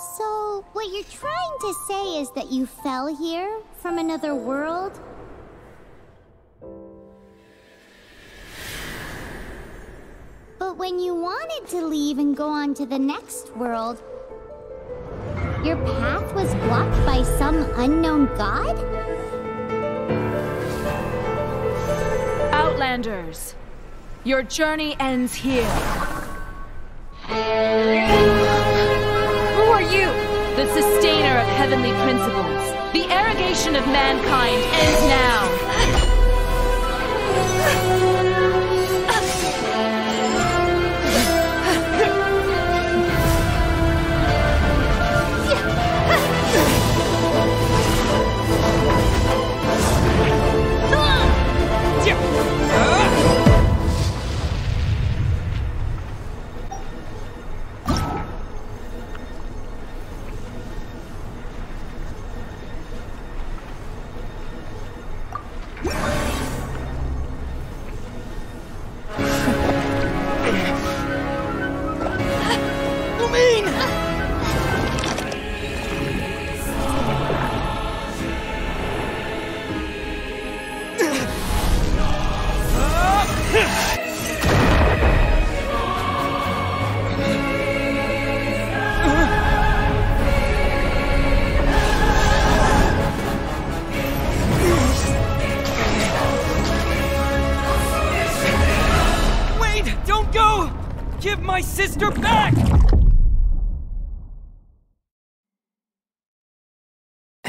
So, what you're trying to say is that you fell here from another world? But when you wanted to leave and go on to the next world, your path was blocked by some unknown god? Outlanders, your journey ends here. Heavenly principles. The arrogation of mankind ends now.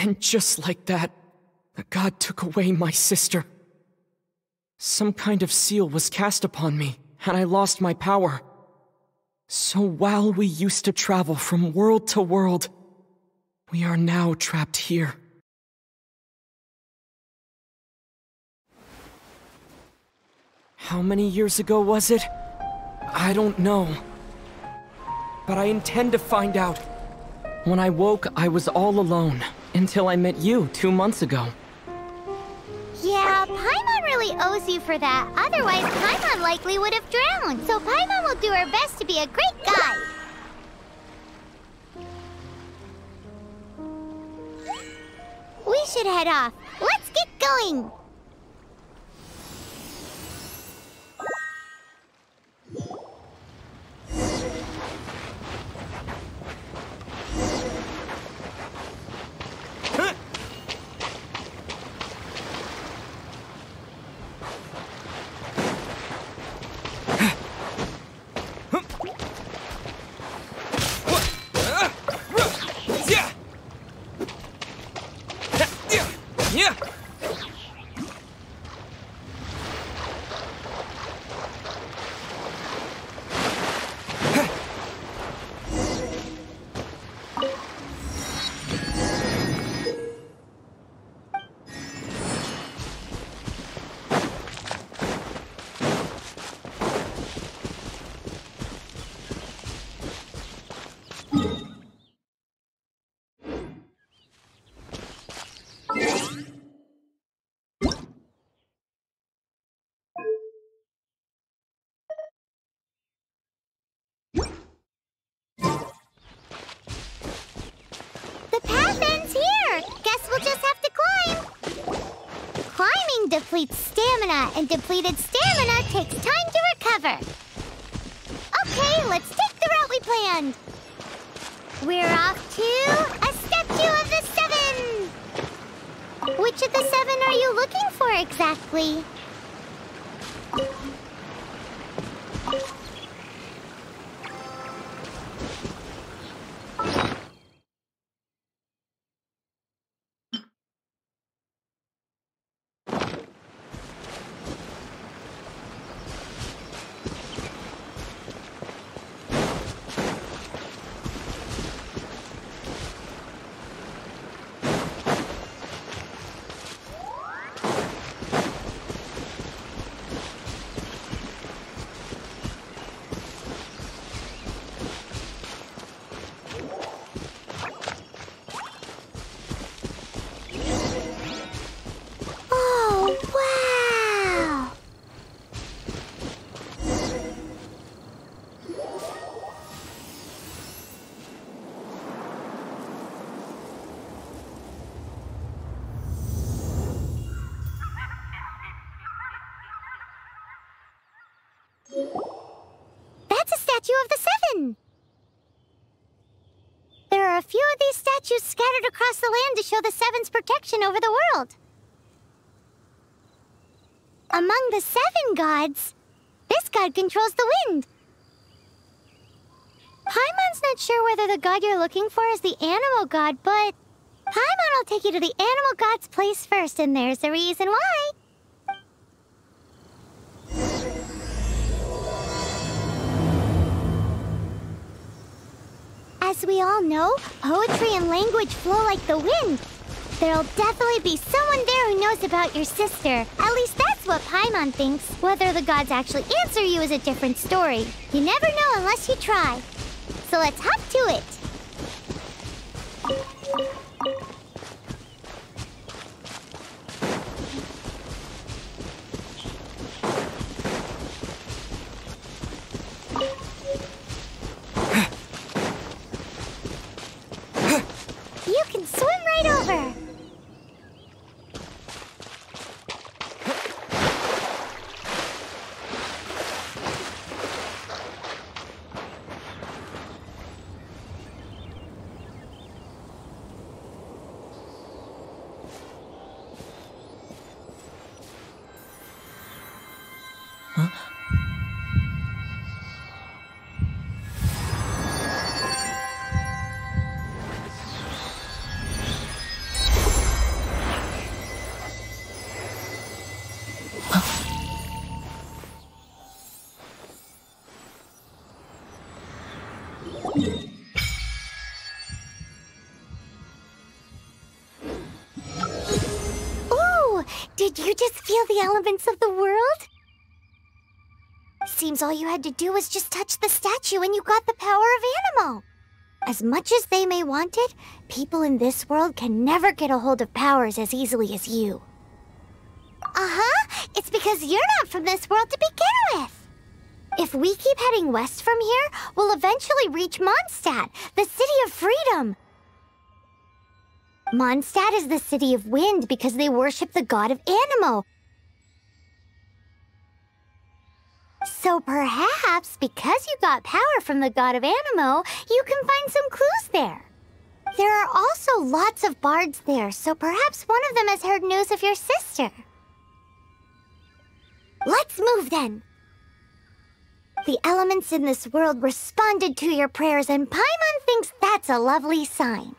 And just like that, the god took away my sister. Some kind of seal was cast upon me, and I lost my power. So while we used to travel from world to world, we are now trapped here. How many years ago was it? I don't know. But I intend to find out. When I woke, I was all alone, until I met you two months ago. Yeah, Paimon really owes you for that. Otherwise, Paimon likely would have drowned. So Paimon will do her best to be a great guide. We should head off. Let's get going. Depletes stamina, and depleted stamina takes time to recover. Okay, let's take the route we planned. We're off to a statue of the seven. Which of the seven are you looking for exactly? Across the land to show the Seven's protection over the world. Among the seven gods, this god controls the wind. Paimon's not sure whether the god you're looking for is the Anemo god, but Paimon will take you to the Anemo god's place first, and there's a reason why. As we all know, poetry and language flow like the wind. There'll definitely be someone there who knows about your sister. At least that's what Paimon thinks. Whether the gods actually answer you is a different story. You never know unless you try. So let's hop to it. Feel the elements of the world? Seems all you had to do was just touch the statue and you got the power of Anemo. As much as they may want it, people in this world can never get a hold of powers as easily as you. Uh-huh. It's because you're not from this world to begin with. If we keep heading west from here, we'll eventually reach Mondstadt, the city of freedom. Mondstadt is the city of wind because they worship the god of Anemo. So perhaps because you got power from the god of Anemo, you can find some clues there. There are also lots of bards there, so perhaps one of them has heard news of your sister. Let's move then. The elements in this world responded to your prayers, and Paimon thinks that's a lovely sign.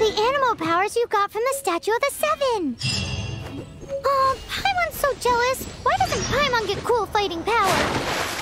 The Anemo powers you got from the Statue of the Seven. Oh, Paimon's so jealous. Why doesn't Paimon get cool fighting power?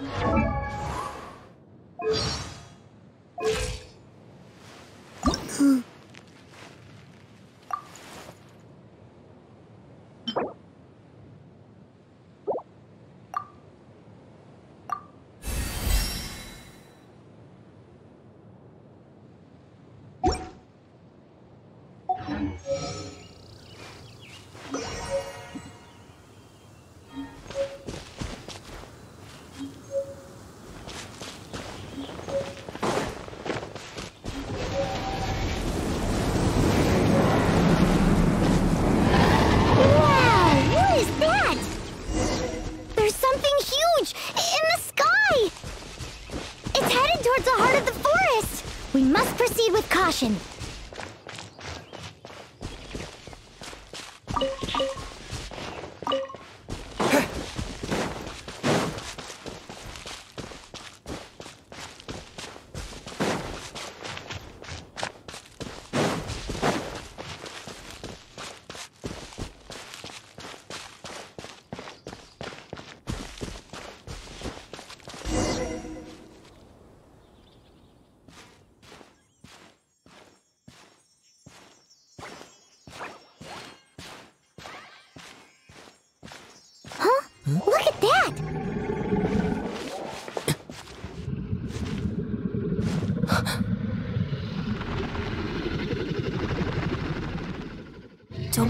Wow, proceed with caution. that? Don't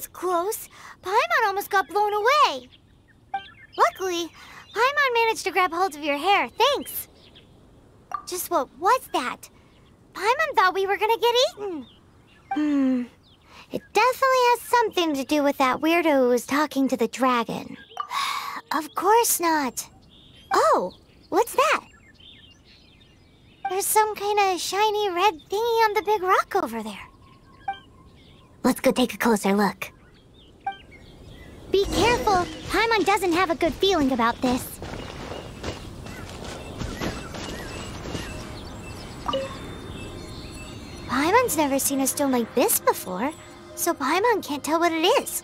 was close. Paimon almost got blown away. Luckily, Paimon managed to grab hold of your hair. Thanks. Just what was that? Paimon thought we were gonna get eaten. Hmm. It definitely has something to do with that weirdo who was talking to the dragon. of course not. Oh, what's that? There's some kind of shiny red thingy on the big rock over there. Let's go take a closer look. Be careful! Paimon doesn't have a good feeling about this. Paimon's never seen a stone like this before, so Paimon can't tell what it is.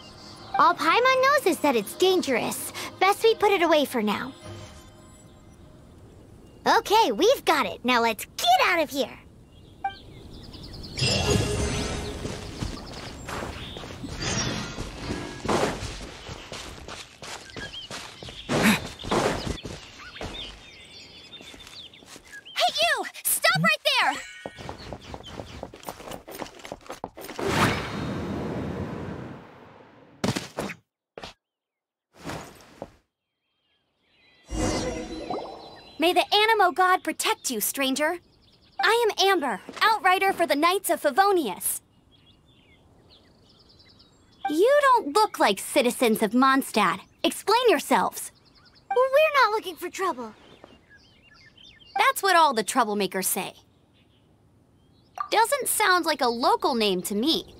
All Paimon knows is that it's dangerous. Best we put it away for now. Okay, we've got it. Now let's get out of here. God protect you, stranger. I am Amber, outrider for the Knights of Favonius. You don't look like citizens of Mondstadt. Explain yourselves. We're not looking for trouble. That's what all the troublemakers say. Doesn't sound like a local name to me.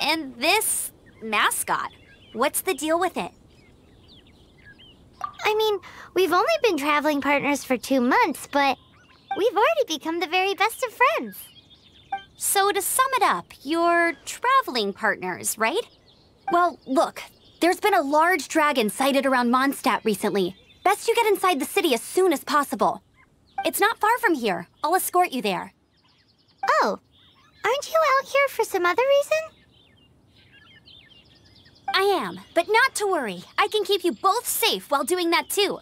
And this mascot, what's the deal with it? I mean, we've only been traveling partners for two months, but we've already become the very best of friends. So, to sum it up, you're traveling partners, right? Well, look, there's been a large dragon sighted around Mondstadt recently. Best you get inside the city as soon as possible. It's not far from here. I'll escort you there. Oh, aren't you out here for some other reason? I am, but not to worry. I can keep you both safe while doing that too.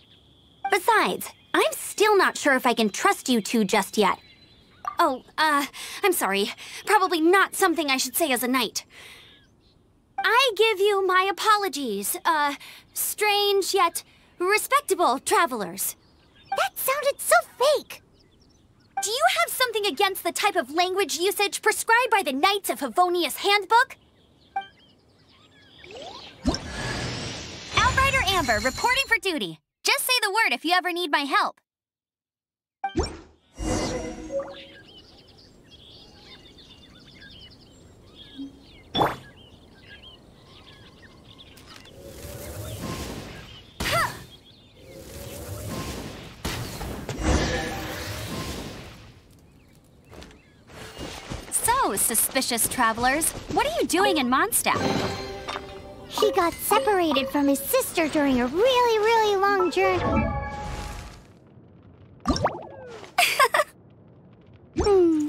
Besides, I'm still not sure if I can trust you two just yet. Oh, uh, I'm sorry. Probably not something I should say as a knight. I give you my apologies, uh, strange yet respectable travelers. That sounded so fake. Do you have something against the type of language usage prescribed by the Knights of Favonius Handbook? Outrider Amber, reporting for duty. Just say the word if you ever need my help. So, suspicious travelers, what are you doing in Mondstadt? He got separated from his sister during a really, really long journey. hmm.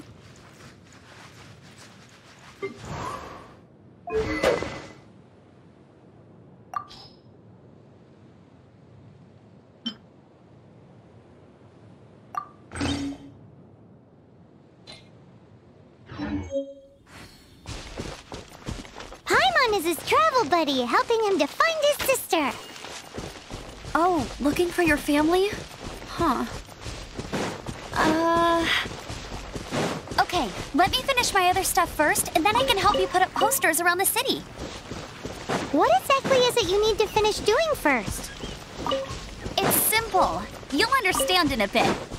Paimon is his helping him to find his sister. Oh, looking for your family? Huh. Uh. Okay, let me finish my other stuff first, and then I can help you put up posters around the city. What exactly is it you need to finish doing first? It's simple. You'll understand in a bit.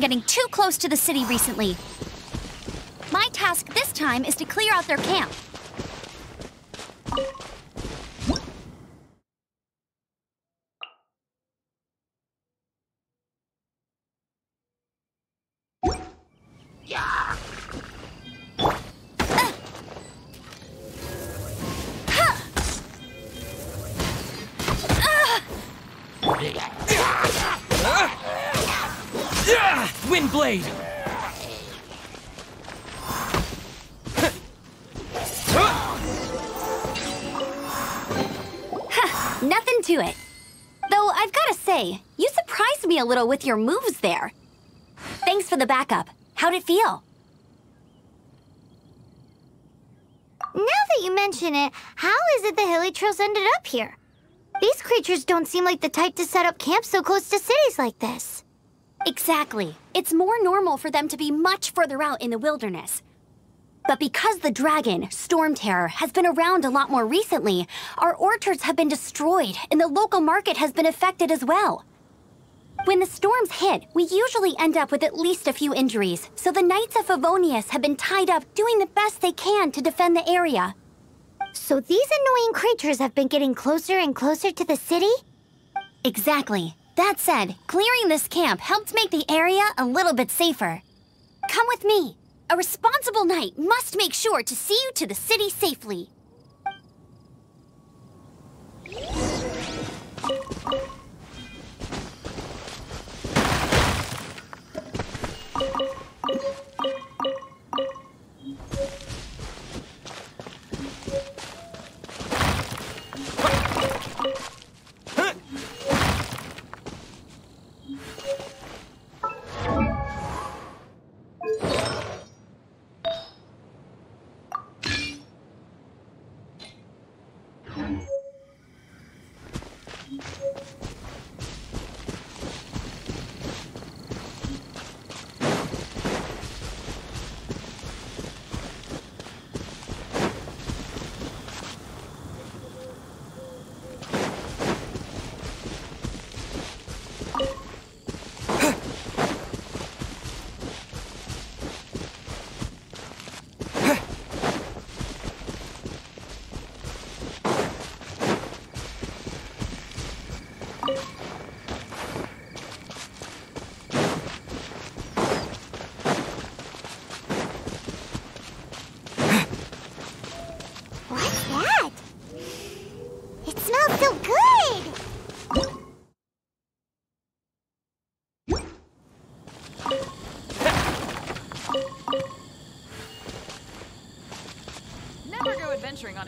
Been getting too close to the city recently. My task this time is to clear out their camp. Little with your moves there. Thanks for the backup. How'd it feel? Now that you mention it, how is it the Hilichurls ended up here? These creatures don't seem like the type to set up camp so close to cities like this. Exactly. It's more normal for them to be much further out in the wilderness. But because the dragon, Storm Terror, has been around a lot more recently, our orchards have been destroyed and the local market has been affected as well. When the storms hit, we usually end up with at least a few injuries, so the Knights of Favonius have been tied up doing the best they can to defend the area. So these annoying creatures have been getting closer and closer to the city? Exactly. That said, clearing this camp helped make the area a little bit safer. Come with me. A responsible knight must make sure to see you to the city safely.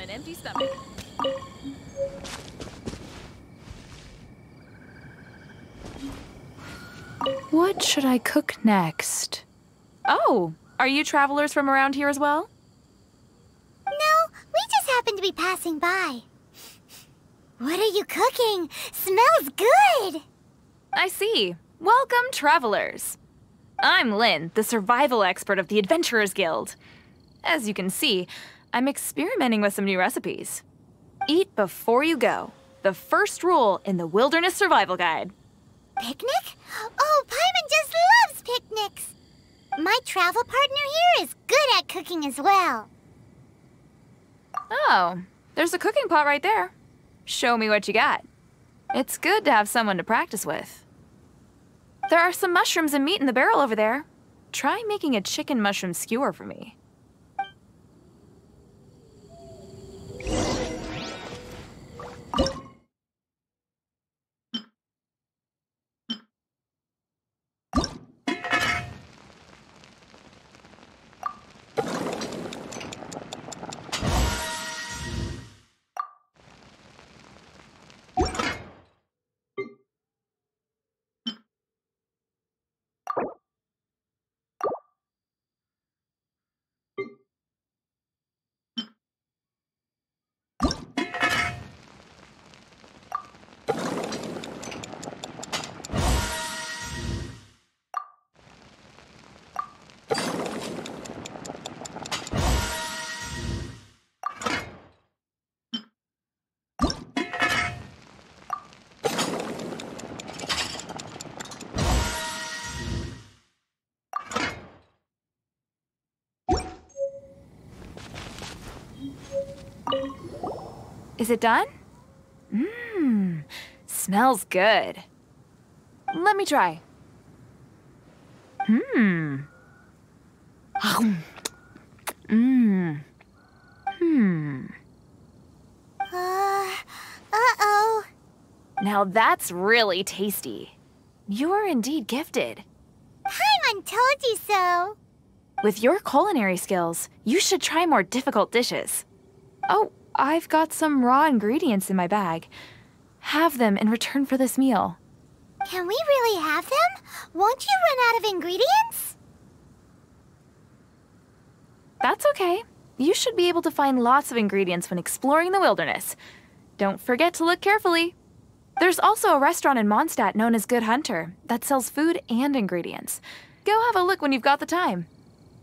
An empty stomach. What should I cook next? Oh, are you travelers from around here as well? No, we just happened to be passing by. What are you cooking? Smells good! I see. Welcome, travelers. I'm Lynn, the survival expert of the Adventurers Guild. As you can see, I'm experimenting with some new recipes. Eat before you go. The first rule in the Wilderness Survival Guide. Picnic? Oh, Paimon just loves picnics! My travel partner here is good at cooking as well. Oh, there's a cooking pot right there. Show me what you got. It's good to have someone to practice with. There are some mushrooms and meat in the barrel over there. Try making a chicken mushroom skewer for me. you Is it done? Mmm, smells good. Let me try. Hmm. Mmm. Hmm. Uh, uh-oh. Now that's really tasty. You're indeed gifted. Paimon told you so. With your culinary skills, you should try more difficult dishes. Oh, I've got some raw ingredients in my bag. Have them in return for this meal. Can we really have them? Won't you run out of ingredients? That's okay. You should be able to find lots of ingredients when exploring the wilderness. Don't forget to look carefully. There's also a restaurant in Mondstadt known as Good Hunter that sells food and ingredients. Go have a look when you've got the time.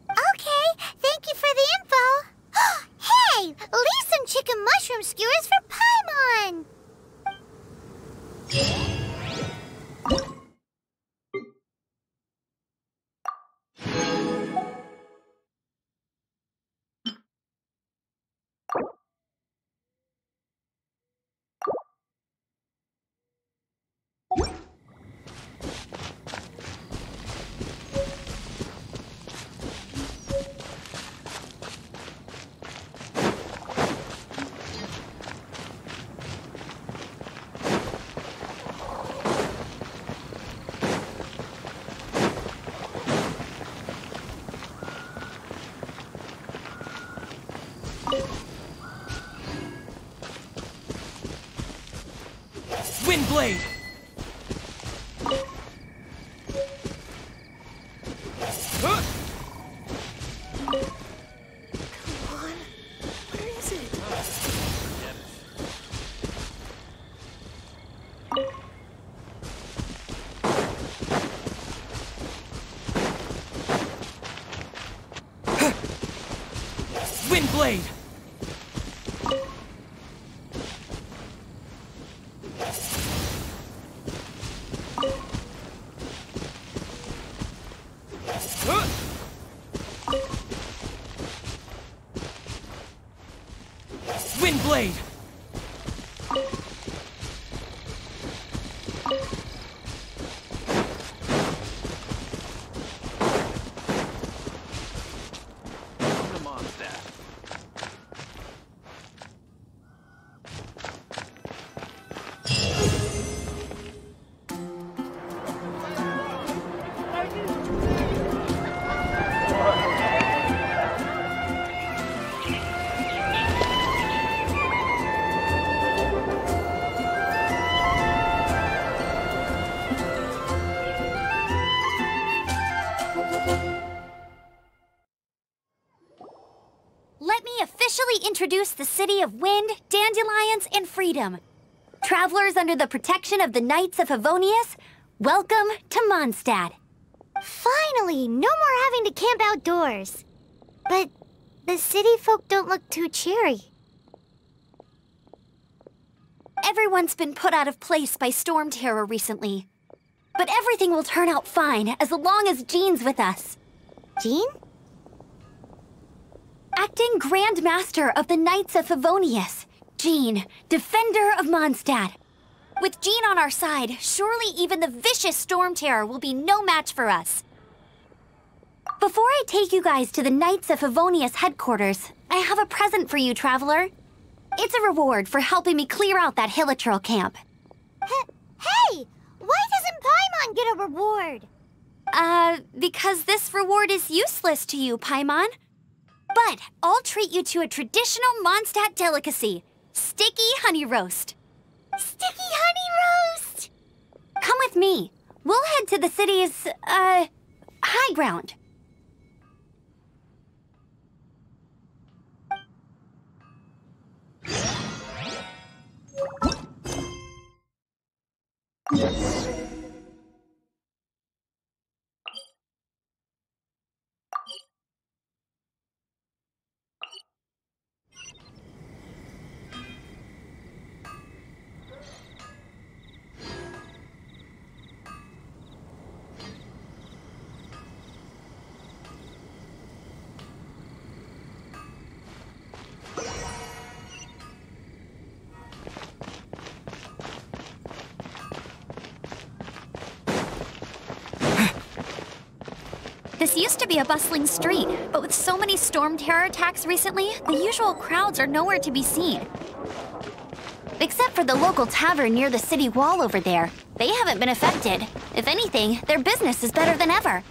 Okay, thank you for the info. hey, leave some chicken mushroom skewers for Paimon. Windblade! Introduce the city of wind, dandelions, and freedom. Travelers under the protection of the Knights of Favonius, welcome to Mondstadt. Finally, no more having to camp outdoors. But the city folk don't look too cheery. Everyone's been put out of place by storm terror recently. But everything will turn out fine as long as Jean's with us. Jean? Acting Grand Master of the Knights of Favonius, Jean, Defender of Mondstadt. With Jean on our side, surely even the vicious Storm Terror will be no match for us. Before I take you guys to the Knights of Favonius headquarters, I have a present for you, Traveler. It's a reward for helping me clear out that Hilichurl camp. H- hey! Why doesn't Paimon get a reward? Uh, because this reward is useless to you, Paimon. But I'll treat you to a traditional Mondstadt delicacy, sticky honey roast. Sticky honey roast! Come with me. We'll head to the city's, uh, high ground. Yes. Used to be a bustling street, but with so many storm terror attacks recently, the usual crowds are nowhere to be seen. Except for the local tavern near the city wall over there. They haven't been affected. If anything, their business is better than ever.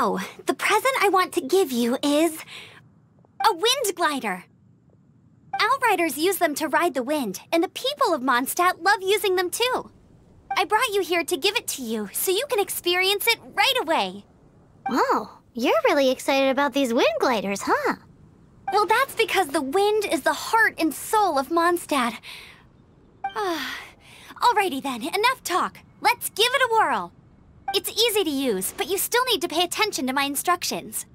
So, the present I want to give you is... a wind glider. Outriders use them to ride the wind, and the people of Mondstadt love using them too. I brought you here to give it to you, so you can experience it right away. Oh, you're really excited about these wind gliders, huh? Well, that's because the wind is the heart and soul of Mondstadt. Ah, Alrighty then, enough talk. Let's give it a whirl. It's easy to use, but you still need to pay attention to my instructions.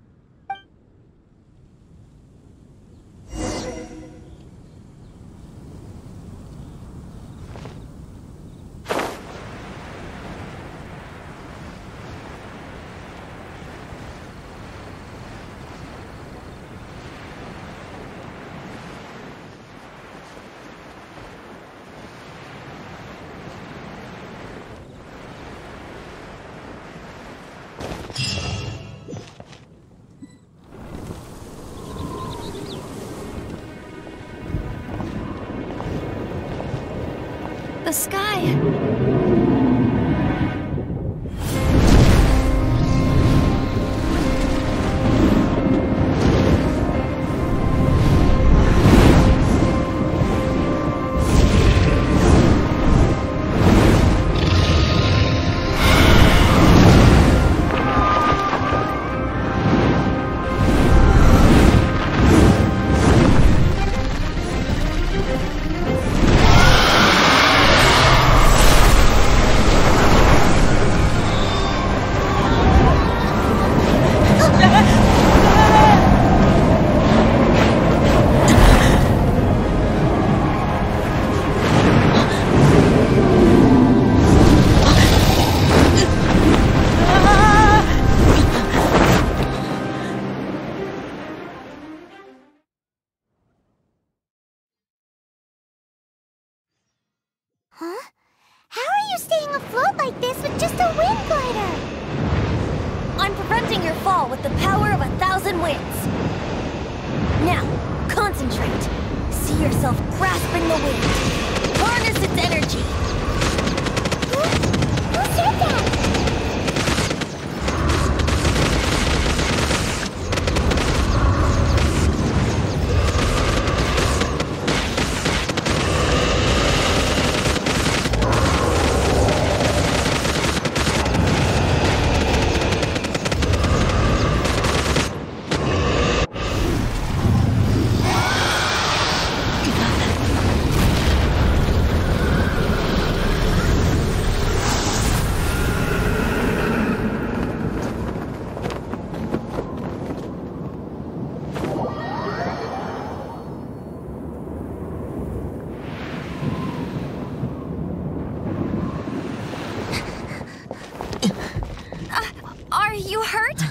Are you hurt?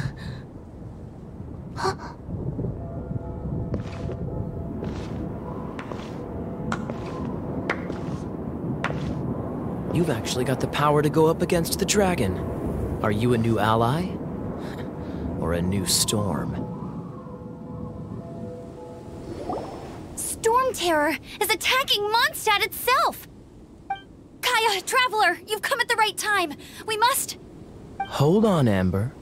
You've actually got the power to go up against the dragon. Are you a new ally? or a new storm. Storm Terror is attacking Mondstadt itself! Kaeya, Traveler, you've come at the right time. We must... Hold on, Amber.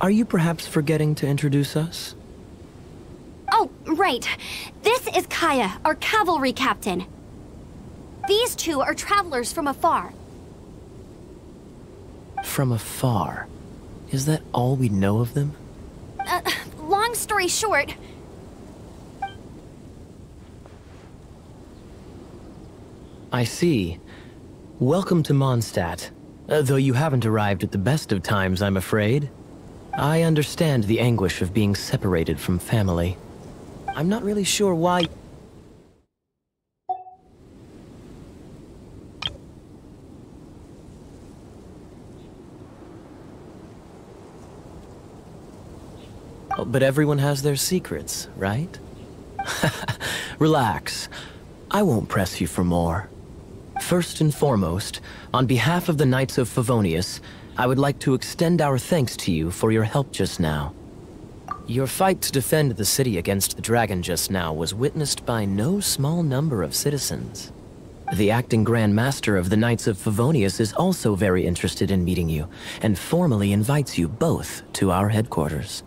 Are you perhaps forgetting to introduce us? Oh, right. This is Kaeya, our cavalry captain. These two are travelers from afar. From afar. Is that all we know of them? Uh, long story short... I see. Welcome to Mondstadt. Uh, though you haven't arrived at the best of times, I'm afraid. I understand the anguish of being separated from family. I'm not really sure why... Oh, But everyone has their secrets, right? Relax. I won't press you for more. First and foremost, on behalf of the Knights of Favonius, I would like to extend our thanks to you for your help just now. Your fight to defend the city against the dragon just now was witnessed by no small number of citizens. The acting Grand Master of the Knights of Favonius is also very interested in meeting you, and formally invites you both to our headquarters.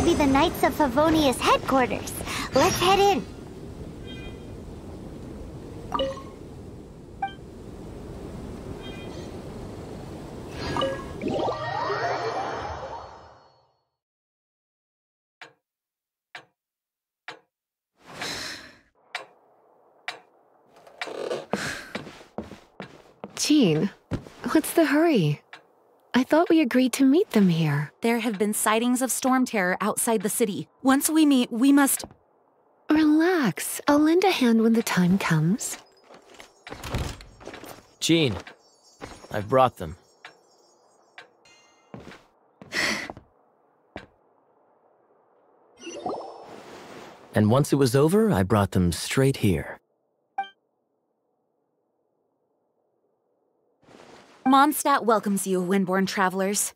To be the Knights of Favonius headquarters. Let's head in. Jean, what's the hurry? I thought we agreed to meet them here. There have been sightings of storm terror outside the city. Once we meet, we must. Relax. I'll lend a hand when the time comes. Jean, I've brought them. And once it was over, I brought them straight here. Mondstadt welcomes you, Windborn travelers.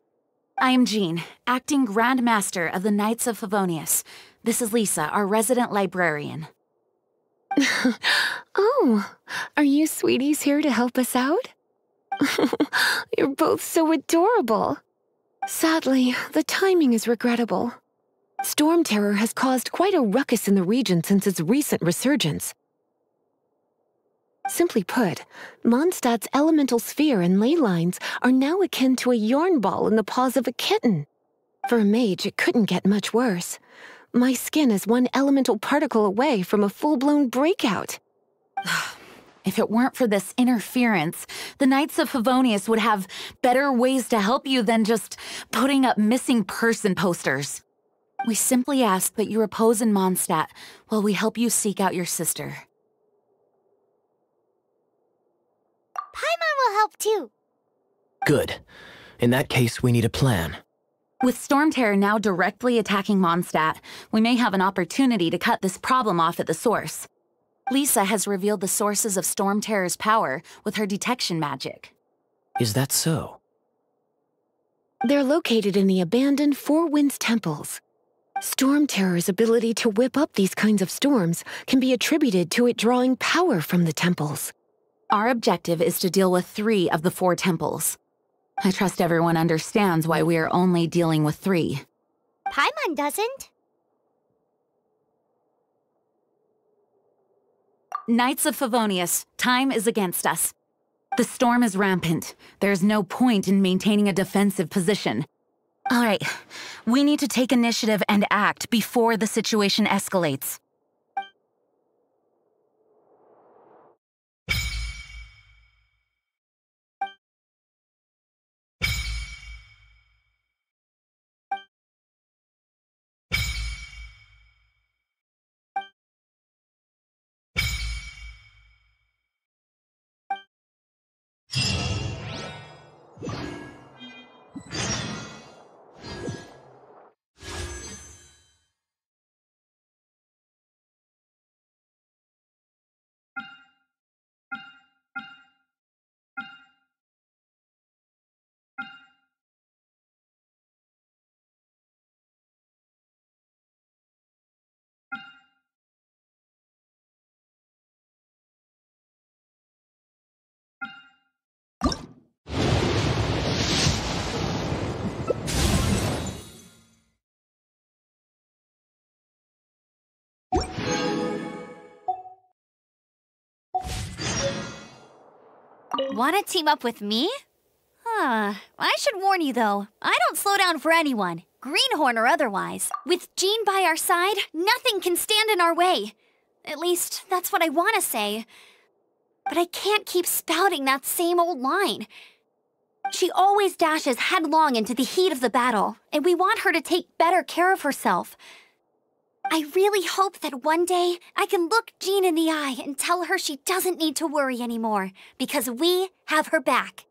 I am Jean, acting Grand Master of the Knights of Favonius. This is Lisa, our resident librarian. Oh, are you sweeties here to help us out? You're both so adorable. Sadly, the timing is regrettable. Storm Terror has caused quite a ruckus in the region since its recent resurgence. Simply put, Mondstadt's elemental sphere and ley lines are now akin to a yarn ball in the paws of a kitten. For a mage, it couldn't get much worse. My skin is one elemental particle away from a full-blown breakout. If it weren't for this interference, the Knights of Favonius would have better ways to help you than just putting up missing person posters. We simply ask that you repose in Mondstadt while we help you seek out your sister. Paimon will help too. Good. In that case, we need a plan. With Storm Terror now directly attacking Mondstadt, we may have an opportunity to cut this problem off at the source. Lisa has revealed the sources of Storm Terror's power with her detection magic. Is that so? They're located in the abandoned Four Winds temples. Storm Terror's ability to whip up these kinds of storms can be attributed to it drawing power from the temples. Our objective is to deal with three of the four temples. I trust everyone understands why we are only dealing with three. Paimon doesn't. Knights of Favonius, time is against us. The storm is rampant. There's no point in maintaining a defensive position. All right, we need to take initiative and act before the situation escalates. Want to team up with me? Huh. I should warn you, though. I don't slow down for anyone, greenhorn or otherwise. With Jean by our side, nothing can stand in our way. At least, that's what I want to say. But I can't keep spouting that same old line. She always dashes headlong into the heat of the battle, and we want her to take better care of herself. I really hope that one day I can look Jean in the eye and tell her she doesn't need to worry anymore, because we have her back.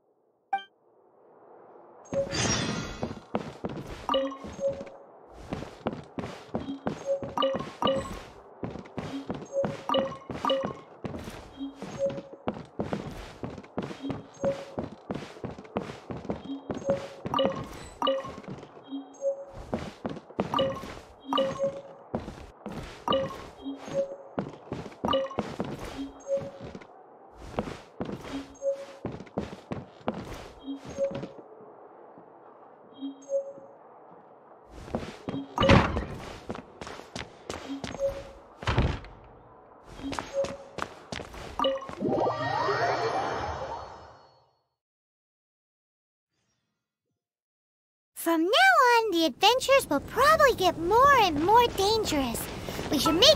From now on, the adventures will probably get more and more dangerous. We should make...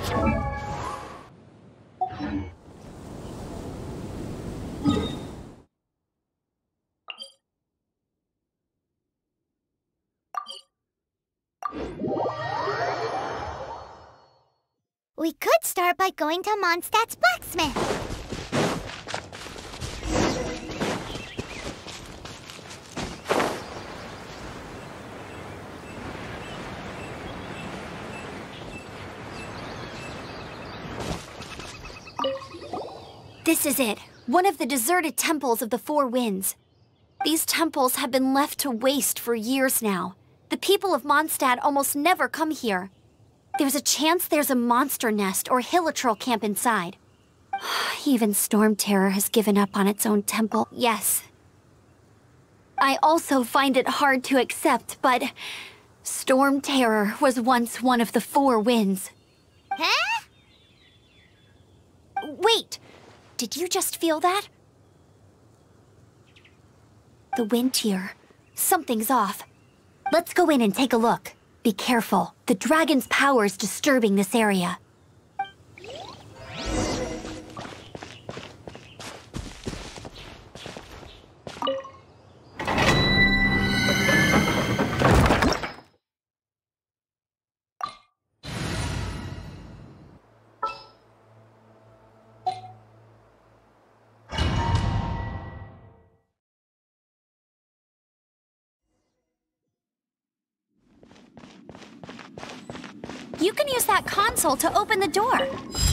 We could start by going to Mondstadt's blacksmith. This is it. One of the deserted temples of the Four Winds. These temples have been left to waste for years now. The people of Mondstadt almost never come here. There's a chance there's a monster nest or hilichurl camp inside. Even Storm Terror has given up on its own temple. Yes. I also find it hard to accept, but Storm Terror was once one of the Four Winds. Huh? Wait! Did you just feel that? The wind here. Something's off. Let's go in and take a look. Be careful. The dragon's power is disturbing this area. To open the door.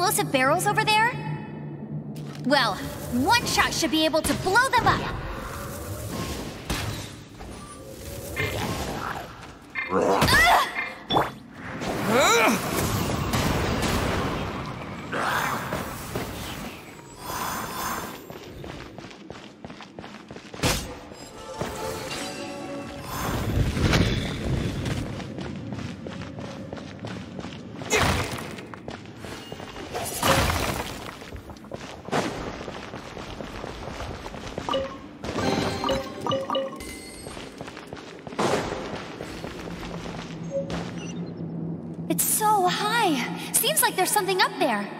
Explosive barrels over there? Well, one shot should be able to blow them up. There.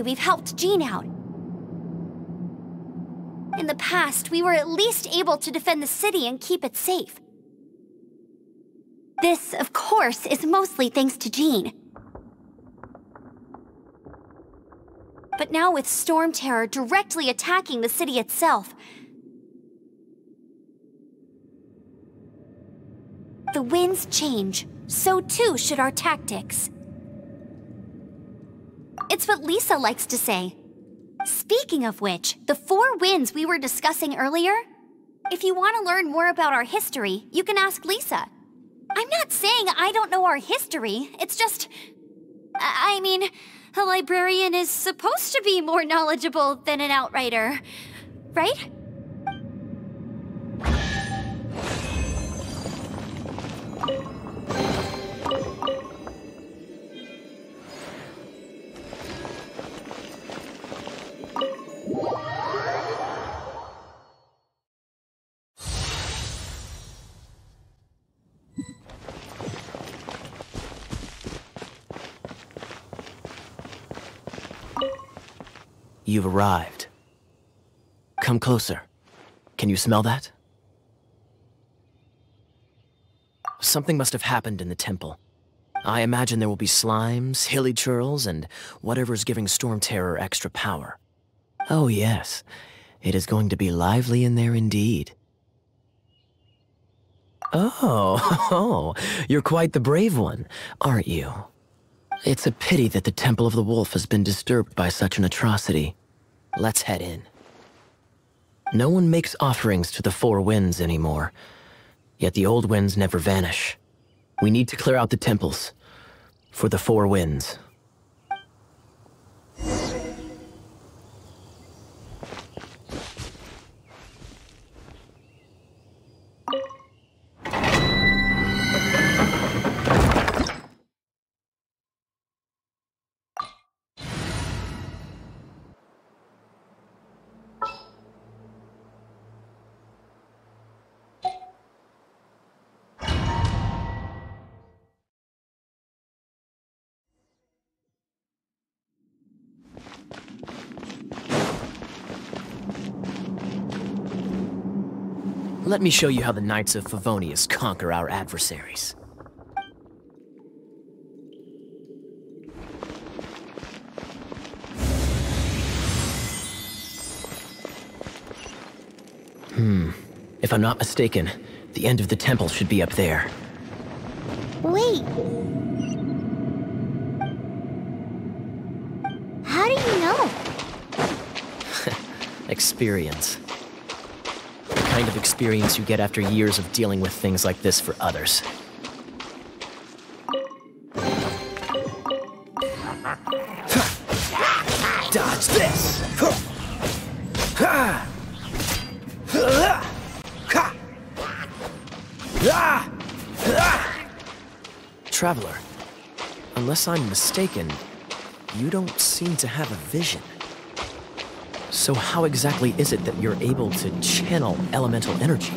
Way we've helped Jean out. In the past, we were at least able to defend the city and keep it safe. This, of course, is mostly thanks to Jean. But now with Storm Terror directly attacking the city itself, the winds change, so too should our tactics. It's what Lisa likes to say. Speaking of which, the four winds we were discussing earlier, if you want to learn more about our history, you can ask Lisa. I'm not saying I don't know our history, it's just. I mean, a librarian is supposed to be more knowledgeable than an outrider, right? You've arrived. Come closer. Can you smell that? Something must have happened in the temple. I imagine there will be slimes, hilichurls, and whatever's giving Storm Terror extra power. Oh yes, it is going to be lively in there indeed. Oh, oh, you're quite the brave one, aren't you? It's a pity that the Temple of the Wolf has been disturbed by such an atrocity. Let's head in. No one makes offerings to the Four Winds anymore, yet the old winds never vanish. We need to clear out the temples for the Four Winds. Let me show you how the Knights of Favonius conquer our adversaries. Hmm. If I'm not mistaken, the end of the temple should be up there. Wait. How do you know? Experience. Kind of experience you get after years of dealing with things like this for others. Dodge this! Traveler, unless I'm mistaken, you don't seem to have a vision. So how exactly is it that you're able to channel elemental energy?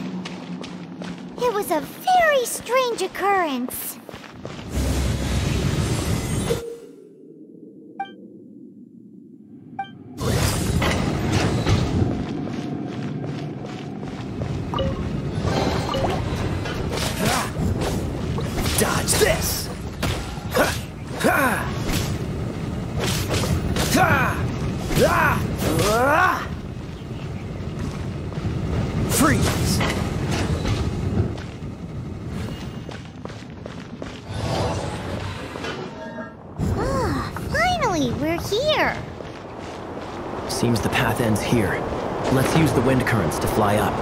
It was a very strange occurrence. Path ends here. Let's use the wind currents to fly up.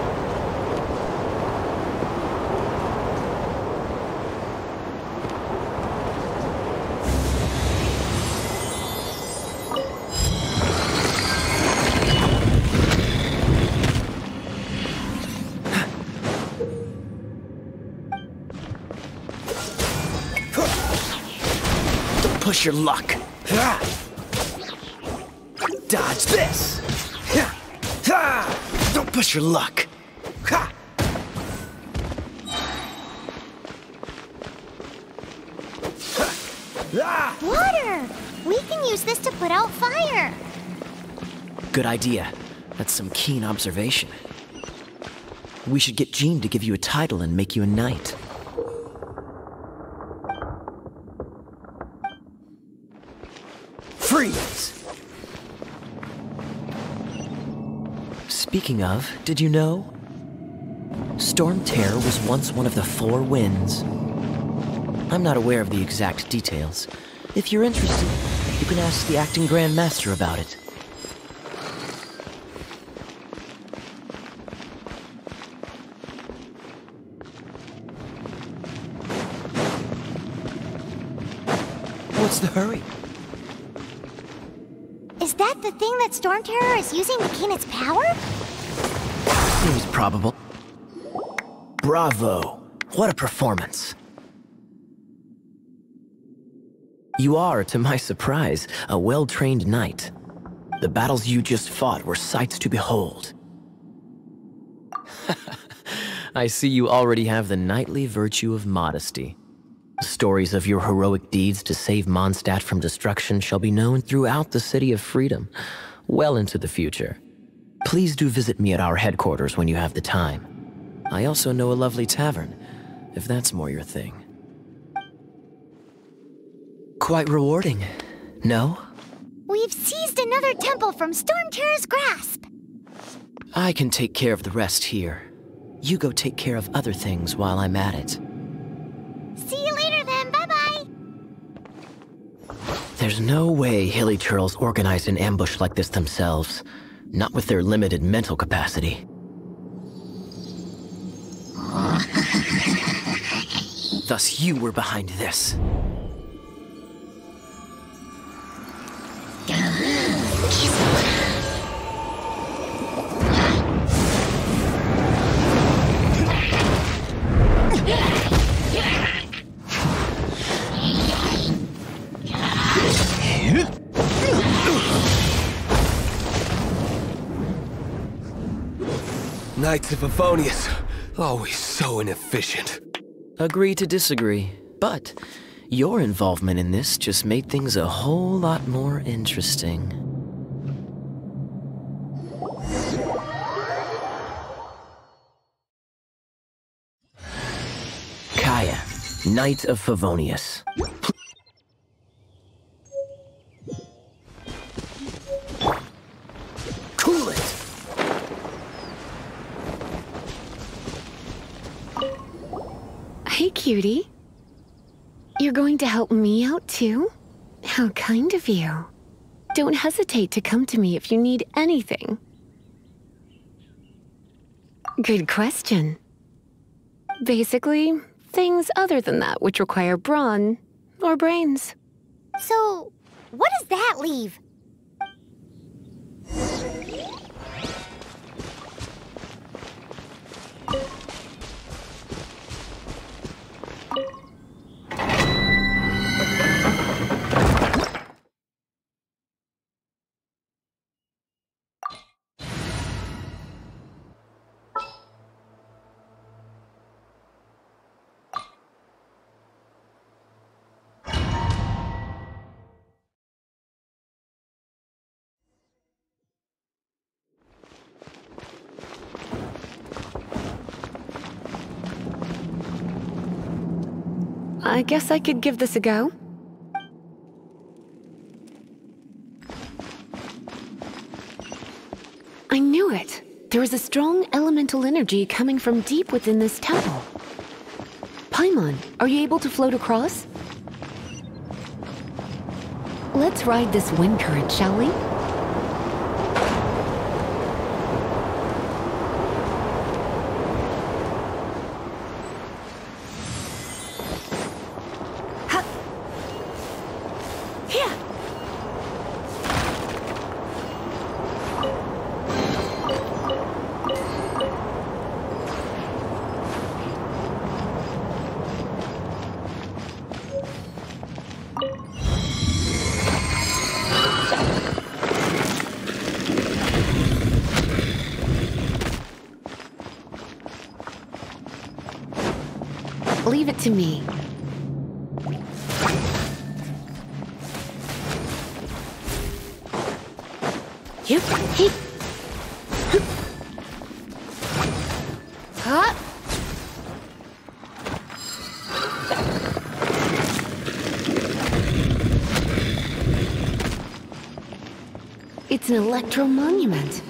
Push your luck. Ah! Don't your luck. Ah! Water! We can use this to put out fire. Good idea. That's some keen observation. We should get Jean to give you a title and make you a knight. Freeze! Speaking of, did you know? Storm Terror was once one of the Four Winds. I'm not aware of the exact details. If you're interested, you can ask the acting Grand Master about it. What's the hurry? Is that the thing that Storm Terror is using to gain its power? Probable. Bravo! What a performance! You are, to my surprise, a well-trained knight. The battles you just fought were sights to behold. I see you already have the knightly virtue of modesty. Stories of your heroic deeds to save Mondstadt from destruction shall be known throughout the City of Freedom, well into the future. Please do visit me at our headquarters when you have the time. I also know a lovely tavern, if that's more your thing. Quite rewarding, no? We've seized another temple from Storm Terror's grasp. I can take care of the rest here. You go take care of other things while I'm at it. See you later then. Bye-bye. There's no way Hilichurls organized an ambush like this themselves. Not with their limited mental capacity. Thus you were behind this. Knights of Favonius, always so inefficient. Agree to disagree, but your involvement in this just made things a whole lot more interesting. Kaeya, Knight of Favonius. Cool it! Hey, cutie. You're going to help me out too? How kind of you. Don't hesitate to come to me if you need anything. Good question. Basically, things other than that which require brawn or brains. So, what does that leave? I guess I could give this a go. I knew it. There is a strong elemental energy coming from deep within this temple. Paimon, are you able to float across? Let's ride this wind current, shall we? To me. Hey. Huh? It's an electro monument.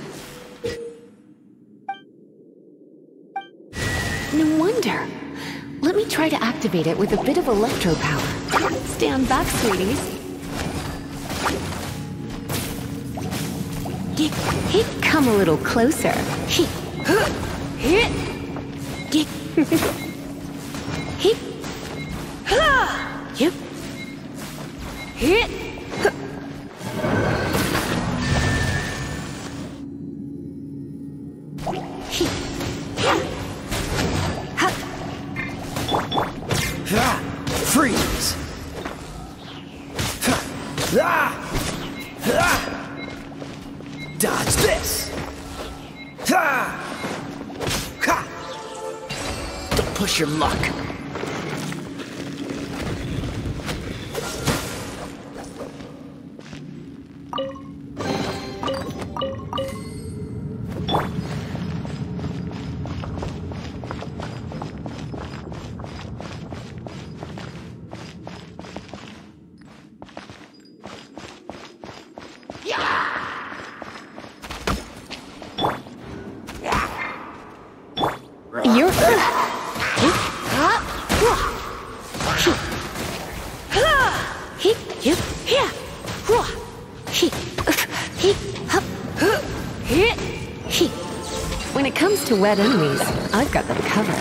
Activate it with a bit of electro power. Stand back, sweeties. Get, come a little closer. Hit, hit, get, hit, yep, hit. Wet enemies, I've got them covered.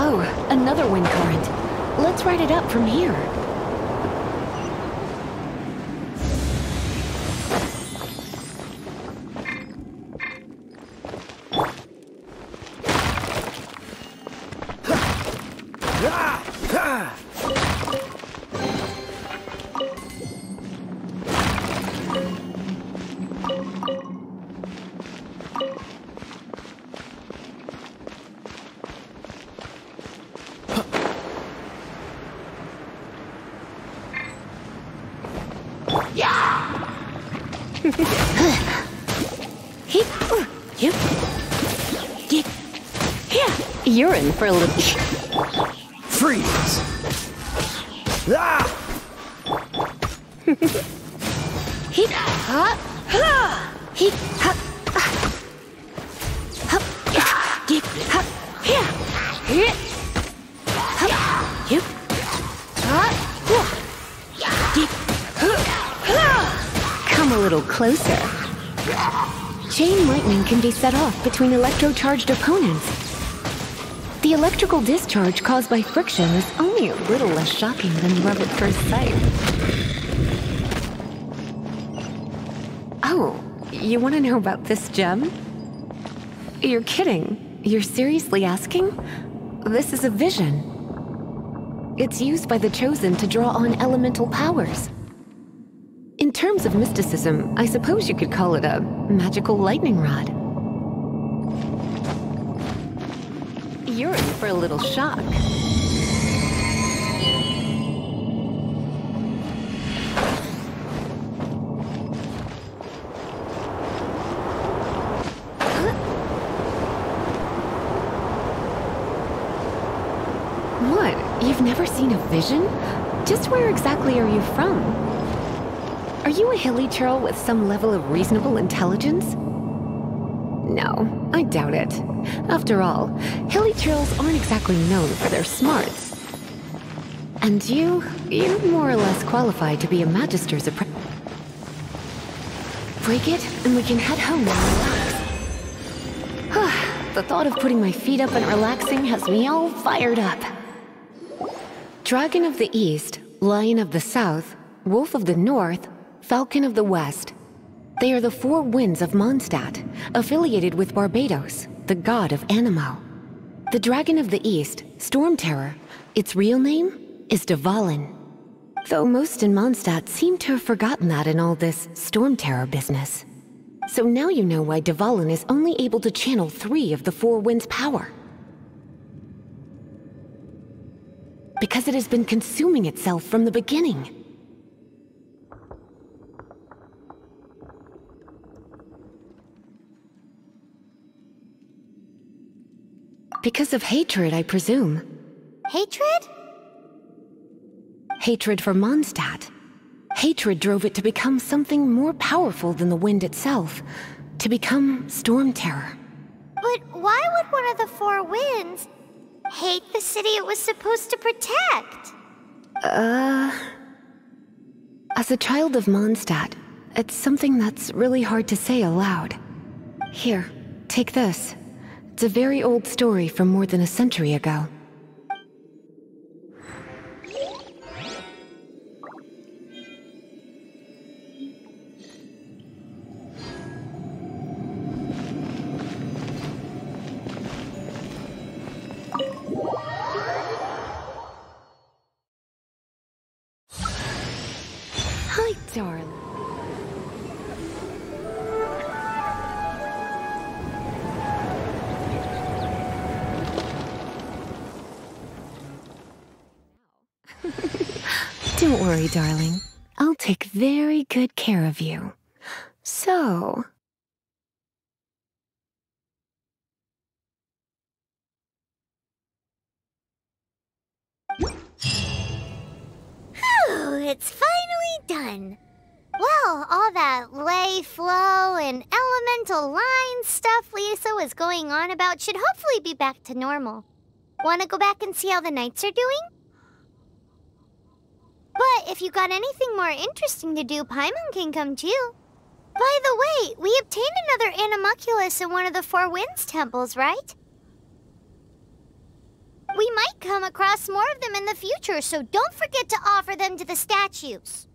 Oh, another wind current. Let's ride it up from here. For a little. Freeze! Ah! Heat. Ha. Ha. Heat. Ha. Hup. Yeah. Yep. Hup. Yep. Ha. Come a little closer. Chain lightning can be set off between electro-charged opponents. The electrical discharge caused by friction is only a little less shocking than love at first sight. Oh, you want to know about this gem? You're kidding. You're seriously asking? This is a vision. It's used by the Chosen to draw on elemental powers. In terms of mysticism, I suppose you could call it a magical lightning rod. You're in for a little shock. What? You've never seen a vision? Just where exactly are you from? Are you a hilichurl with some level of reasonable intelligence? No, I doubt it. After all, hilichurls aren't exactly known for their smarts. And you, you're more or less qualified to be a Magister's apprentice. Break it, and we can head home and relax. the thought of putting my feet up and relaxing has me all fired up. Dragon of the East, Lion of the South, Wolf of the North, Falcon of the West. They are the four winds of Mondstadt, affiliated with Barbatos, the god of Anemo. The Dragon of the East, Storm Terror, its real name is Dvalin. Though most in Mondstadt seem to have forgotten that in all this Storm Terror business. So now you know why Dvalin is only able to channel three of the four winds' power. Because it has been consuming itself from the beginning. Because of hatred, I presume. Hatred? Hatred for Mondstadt. Hatred drove it to become something more powerful than the wind itself. To become Storm Terror. But why would one of the four winds hate the city it was supposed to protect? Uh... As a child of Mondstadt, it's something that's really hard to say aloud. Here, take this. It's a very old story from more than a century ago. Worry, darling. I'll take very good care of you. So, Whew, it's finally done. Well, all that lay flow and elemental line stuff Lisa was going on about should hopefully be back to normal. Want to go back and see how the knights are doing? But if you got anything more interesting to do, Paimon can come too. By the way, we obtained another Anemoculus in one of the Four Winds temples, right? We might come across more of them in the future, so don't forget to offer them to the statues.